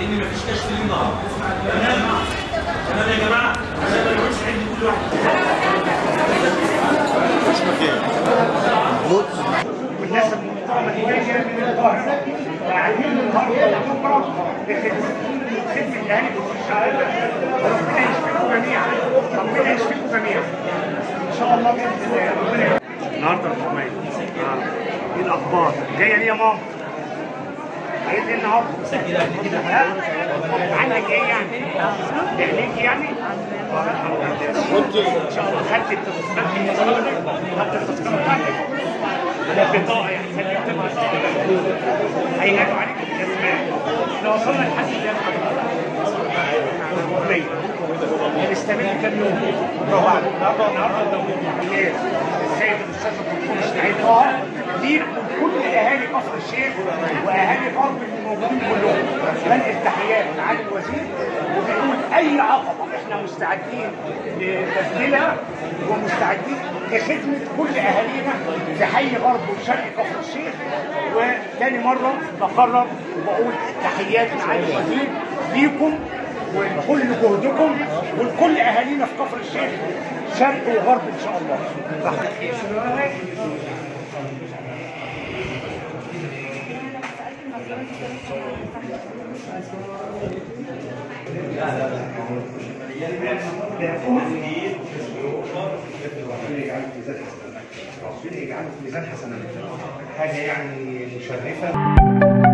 ان مفيش كشف ليه النهارده تمام تمام يا جماعة عشان ما نقعدش عند كل واحد والناس اللي جاية من القاهره وقاعدين النهارده بكرة خدمه الاهالي الشارع ربنا يشفيكم جميعا ربنا يشفيكم جميعا إن شاء الله بإذن الله ربنا. النهارده الحمايه آه إيه الأخبار؟ جاية ليه يا ماما؟ إيه النهارده؟ ها؟ عندك إيه يعني؟ تهليك يعني؟ لله. إن شاء الله خدت التذكرة خدت التذكرة بتاعتك البطاقه يعني سلمت البطاقه هينادوا عليك بالاسماء إحنا وصلنا لحد الان هنستمر كام يوم برافو عليك النهارده النهارده السيد الاستاذ كفر الشيخ واهالي غرب الموجودين كلهم بنقل تحيات معالي الوزير وبيقول أي عقبة إحنا مستعدين لتسجيلها ومستعدين لخدمة كل أهالينا في حي غرب وشرق كفر الشيخ. وتاني مرة بقرر وبقول تحيات معالي الوزير ليكم ولكل جهدكم ولكل أهالينا في كفر الشيخ شرق وغرب إن شاء الله. حاجة يعني مشرفه